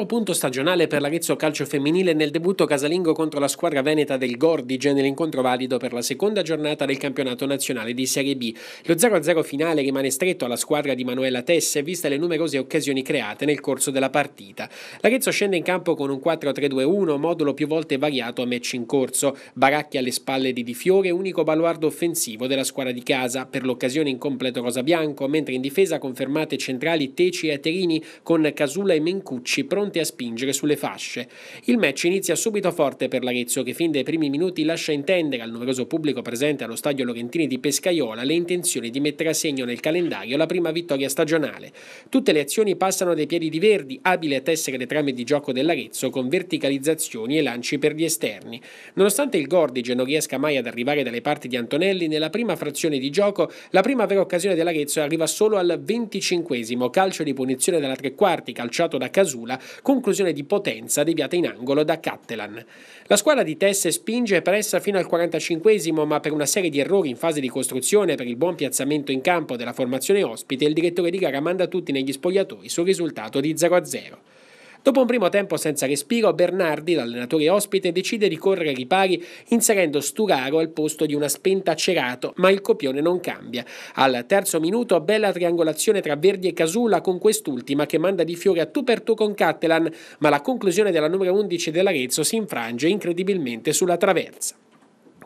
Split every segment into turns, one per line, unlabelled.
Primo punto stagionale per l'Arezzo Calcio Femminile nel debutto casalingo contro la squadra veneta del Gordige nell'incontro valido per la seconda giornata del campionato nazionale di Serie B. Lo 0-0 finale rimane stretto alla squadra di Manuela Tesse, viste le numerose occasioni create nel corso della partita. L'Arezzo scende in campo con un 4-3-2-1, modulo più volte variato a match in corso. Baracchi alle spalle di Di Fiore, unico baluardo offensivo della squadra di casa. Per l'occasione in completo rosa bianco, mentre in difesa confermate centrali Teci e Terini con Casula e Mencucci pronti a spingere sulle fasce. Il match inizia subito forte per l'Arezzo che fin dai primi minuti lascia intendere al numeroso pubblico presente allo stadio Lorentini di Pescaiola le intenzioni di mettere a segno nel calendario la prima vittoria stagionale. Tutte le azioni passano dai piedi di Verdi, abile a tessere le trame di gioco dell'Arezzo con verticalizzazioni e lanci per gli esterni. Nonostante il Gordige non riesca mai ad arrivare dalle parti di Antonelli, nella prima frazione di gioco la prima vera occasione dell'Arezzo arriva solo al 25 calcio di punizione dalla tre quarti calciato da Casula conclusione di potenza deviata in angolo da Cattelan. La squadra di Tesse spinge e pressa fino al 45 ma per una serie di errori in fase di costruzione per il buon piazzamento in campo della formazione ospite, il direttore di gara manda tutti negli spogliatoi sul risultato di 0-0. Dopo un primo tempo senza respiro, Bernardi, l'allenatore ospite, decide di correre ai ripari inserendo Sturaro al posto di una spenta Cerato, ma il copione non cambia. Al terzo minuto, bella triangolazione tra Verdi e Casula con quest'ultima che manda di fiore a tu per tu con Cattelan, ma la conclusione della numero 11 dell'Arezzo si infrange incredibilmente sulla traversa.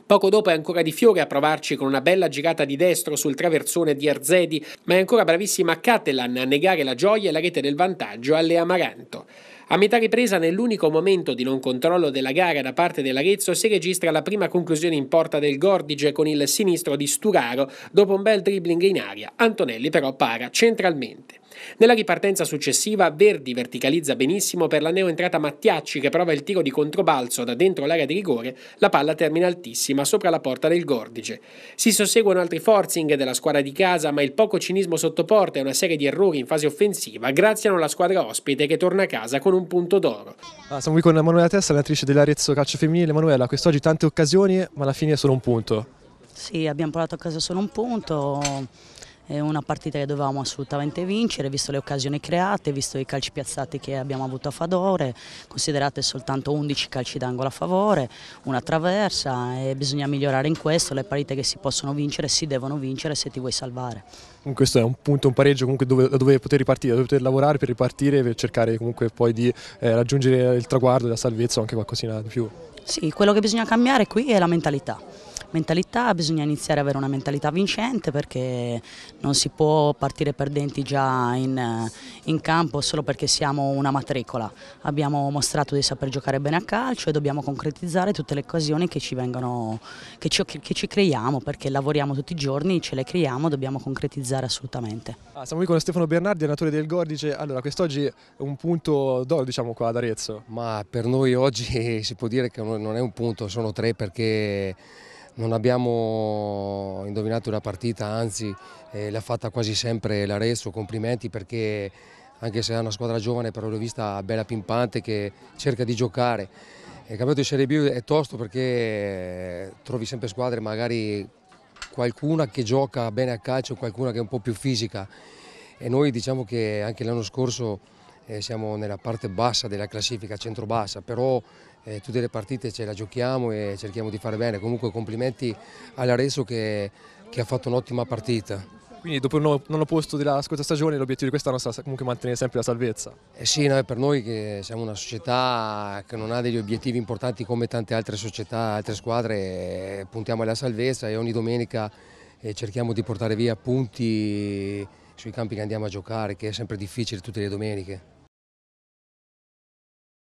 Poco dopo è ancora di fiore a provarci con una bella girata di destro sul traversone di Arzedi, ma è ancora bravissima Catalan a negare la gioia e la rete del vantaggio alle Amaranto. A metà ripresa, nell'unico momento di non controllo della gara da parte dell'Arezzo, si registra la prima conclusione in porta del Gordige con il sinistro di Sturaro dopo un bel dribbling in aria. Antonelli però para centralmente. Nella ripartenza successiva Verdi verticalizza benissimo per la neoentrata Mattiacci che prova il tiro di controbalzo da dentro l'area di rigore, la palla termina altissima sopra la porta del Gordice. Si susseguono altri forcing della squadra di casa ma il poco cinismo sotto porta e una serie di errori in fase offensiva graziano la squadra ospite che torna a casa con un punto d'oro.
Ah, siamo qui con Manuela Tessa, allenatrice dell'Arezzo Calcio Femminile. Manuela, quest'oggi tante occasioni ma alla fine è solo un punto.
Sì, abbiamo provato a casa solo un punto è una partita che dovevamo assolutamente vincere, visto le occasioni create, visto i calci piazzati che abbiamo avuto a favore, considerate soltanto 11 calci d'angolo a favore, una traversa e bisogna migliorare in questo, le partite che si possono vincere si devono vincere se ti vuoi salvare.
Questo è un punto, un pareggio comunque dove, dove poter ripartire, dove poter lavorare per ripartire per cercare comunque poi di eh, raggiungere il traguardo della salvezza o anche qualcosina di più.
Sì, quello che bisogna cambiare qui è la mentalità mentalità, bisogna iniziare ad avere una mentalità vincente perché non si può partire perdenti già in, in campo solo perché siamo una matricola. Abbiamo mostrato di saper giocare bene a calcio e dobbiamo concretizzare tutte le occasioni che ci, vengono, che ci, che ci creiamo perché lavoriamo tutti i giorni, ce le creiamo, dobbiamo concretizzare assolutamente.
Ah, siamo qui con Stefano Bernardi, allenatore del Gordice. Allora, quest'oggi è un punto d'oro diciamo qua ad Arezzo.
Ma per noi oggi si può dire che non è un punto, sono tre perché non abbiamo indovinato una partita, anzi eh, l'ha fatta quasi sempre l'Arezzo, complimenti perché anche se è una squadra giovane però l'ho vista bella pimpante che cerca di giocare. Il campionato di Serie B è tosto perché trovi sempre squadre magari qualcuna che gioca bene a calcio, qualcuna che è un po' più fisica e noi diciamo che anche l'anno scorso eh, siamo nella parte bassa della classifica, centro-bassa, però eh, tutte le partite ce la giochiamo e cerchiamo di fare bene. Comunque complimenti all'Areso che, che ha fatto un'ottima partita.
Quindi dopo il nono posto della scorsa stagione l'obiettivo di quest'anno sarà comunque mantenere sempre la salvezza.
Eh sì, no, per noi che siamo una società che non ha degli obiettivi importanti come tante altre società, altre squadre, eh, puntiamo alla salvezza e ogni domenica eh, cerchiamo di portare via punti sui campi che andiamo a giocare, che è sempre difficile tutte le domeniche.